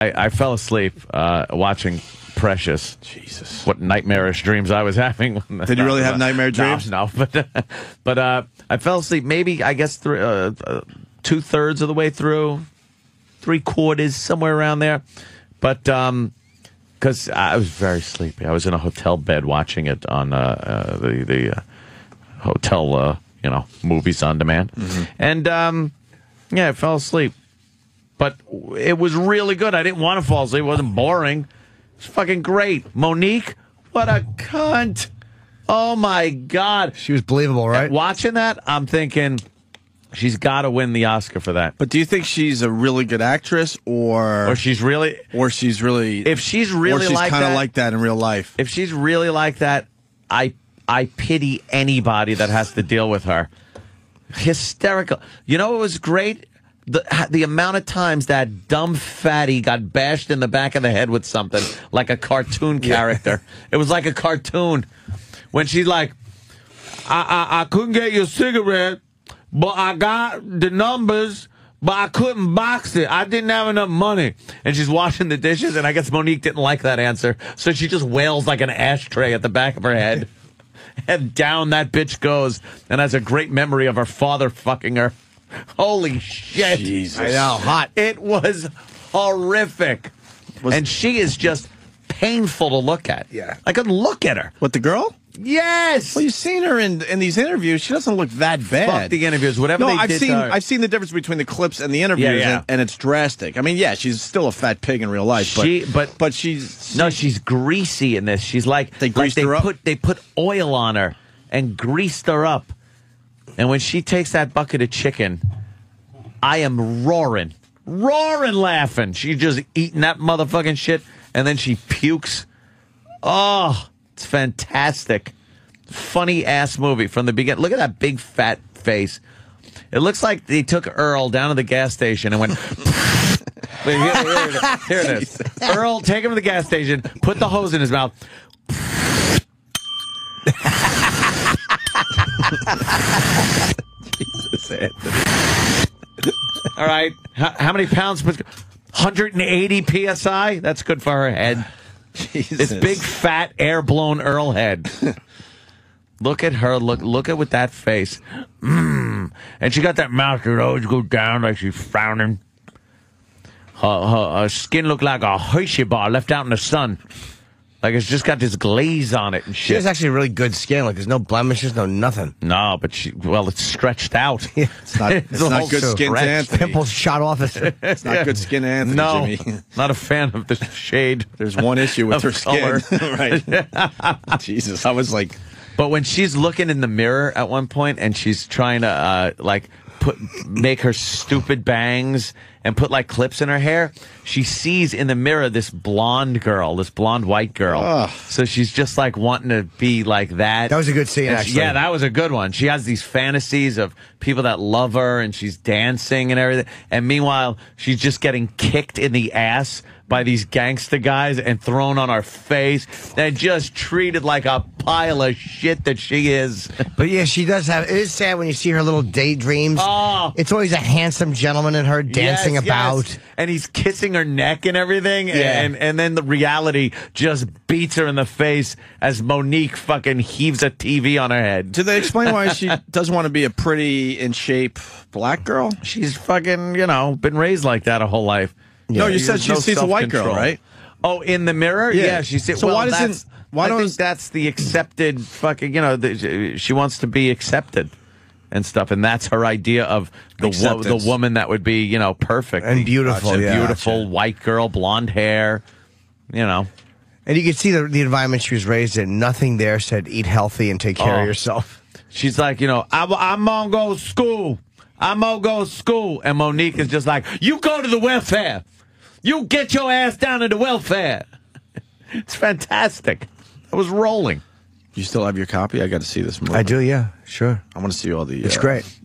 I, I fell asleep uh, watching Precious. Jesus. What nightmarish dreams I was having. Did you really have nightmare dreams? No, no. but but uh, I fell asleep. Maybe I guess three, uh, uh, two thirds of the way through, three quarters somewhere around there. But um, because I was very sleepy, I was in a hotel bed watching it on uh, uh the the uh, hotel uh, you know movies on demand, and um, yeah, I fell asleep. But it was really good. I didn't want to fall asleep. It wasn't boring. It's fucking great. Mo'Nique, what a cunt. Oh my God. She was believable, right? Watching that, I'm thinking she's got to win the Oscar for that. But do you think she's a really good actress, or Or she's really, or she's really if she's really or she's like kind of like that in real life? if she's really like that, I I pity anybody that has to deal with her. Hysterical. You know what was great? The the amount of times that dumb fatty got bashed in the back of the head with something like a cartoon character. It was like a cartoon. When she's like, I, I I couldn't get you a cigarette, but I got the numbers. But I couldn't box it. I didn't have enough money. And she's washing the dishes, and I guess Mo'Nique didn't like that answer. So she just wails like an ashtray at the back of her head. and down that bitch goes. And has a great memory of her father fucking her. Holy shit. Jesus. I know, hot. It was horrific. Was- and she is just painful to look at. Yeah. I couldn't look at her. What the girl? Yes. Well, you've seen her in in these interviews. She doesn't look that bad. Fuck the interviews. Whatever No, they I've did seen. I've seen the difference between the clips and the interviews, Yeah, yeah. And, and it's drastic. I mean, yeah, she's still a fat pig in real life, but She- but- but she's No, she's greasy in this. She's like They like greased they her up? put they put oil on her and greased her up. And when she takes that bucket of chicken, I am roaring, roaring, laughing. She's just eating that motherfucking shit, and then she pukes. Oh, it's fantastic, funny ass movie from the beginning. Look at that big fat face. It looks like they took Earl down to the gas station and went. Wait, here, here. Here it is. Earl, take him to the gas station, put the hose in his mouth. All right. How, how many pounds? per- 180 psi. That's good for her head. It's big, fat, air blown Earl head. look at her. Look, look at with that face. Mm. And she got that mouth that always goes down like she's frowning. Her, her, her skin looked like a Hershey bar left out in the sun. Like it's just got this glaze on it and shit. She has actually really good skin. Like, there's no blemishes, no nothing. no, but she, well, it's stretched out. It's not, it's not good skin to. Anthony. Pimples shot off it. It's not good skin to Anthony, no, Jimmy. not a fan of the shade. There's one issue with her skin. color. right. Jesus. I was like, But when she's looking in the mirror at one point and she's trying to uh, like put make her stupid bangs and put like clips in her hair, she sees in the mirror this blonde girl, this blonde white girl. So she's just like wanting to be like that. That was a good scene, And she- yeah, that was a good one. She has these fantasies of people that love her and she's dancing and everything. And meanwhile, she's just getting kicked in the ass by these gangster guys and thrown on our face and just treated like a pile of shit that she is. But yeah, she does have. It is sad when you see her little daydreams. Oh. It's always a handsome gentleman in her dancing Yes, about. yes. And he's kissing her neck and everything. Yeah. And, and then the reality just beats her in the face as Mo'Nique fucking heaves a TV on her head. Do they explain why she doesn't want to be a pretty in shape black girl? She's fucking, you know, been raised like that her whole life. No, you said There's she no sees a white girl, right? Oh, in the mirror? Yeah. Yeah, she said. So well, why doesn't- that's- why I think does- that's the accepted fucking? You know, the, she wants to be accepted and stuff, and that's her idea of the wo- the woman that would be, you know, perfect And beautiful, Gotcha. yeah. beautiful white girl, blonde hair. You know, And you can see the, the environment she was raised in. Nothing there said eat healthy and take care Oh. of yourself. she's like, you know, I, I'm gonna go to school. I'm gonna go to school, and Mo'Nique is just like, you go to the welfare. You get your ass down into welfare. It's fantastic. I was rolling. You still have your copy? I got to see this movie. I do, yeah, sure. I want to see all the. It's uh, great.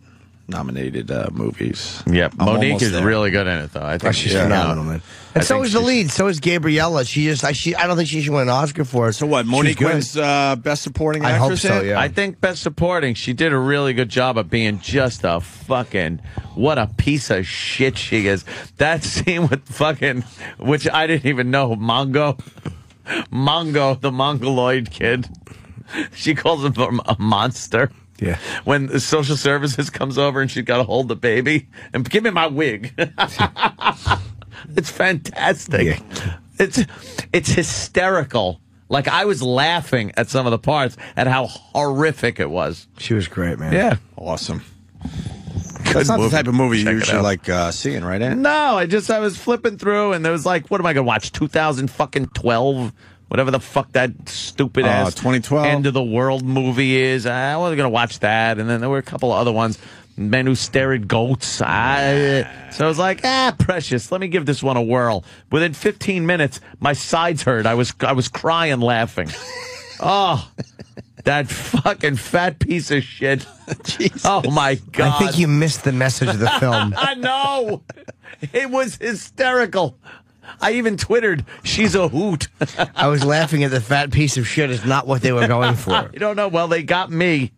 Nominated uh, movies. Yep. I'm Mo'Nique is there. really good in it, though. I Oh, think she's yeah. phenomenal, man. And I so is the lead. So is Gabriella. She just, I, she, I don't think she should win an Oscar for it. So what? Mo'Nique good. wins uh, Best Supporting Actress. I Actress. hope so, yeah. I think Best Supporting, she did a really good job of being just a fucking what a piece of shit she is. That scene with fucking, which I didn't even know, Mongo, Mongo, the Mongoloid kid. She calls him a a monster. Yeah. When the social services comes over and she's got to hold the baby and give me my wig. it's fantastic. Yeah. It's it's hysterical. Like I was laughing at some of the parts at how horrific it was. She was great, man. Yeah. Awesome. Good That's not movie. the type of movie you Check it usually like uh, seeing, right? Ant? No, I just I was flipping through and there was like, what am I gonna watch? 2000 fucking 12, whatever the fuck that stupid Oh, ass 2012. end of the world movie is. I wasn't gonna watch that, and then there were a couple of other ones. Men who stare at goats. I, so I was like, ah, precious. Let me give this one a whirl. Within 15 minutes, my sides hurt. I was I was crying laughing. oh, that fucking fat piece of shit. Oh my god. I think you missed the message of the film. I know. It was hysterical. I even twittered, she's a hoot. I was laughing at the fat piece of shit is not what they were going for. you don't know. Well, they got me.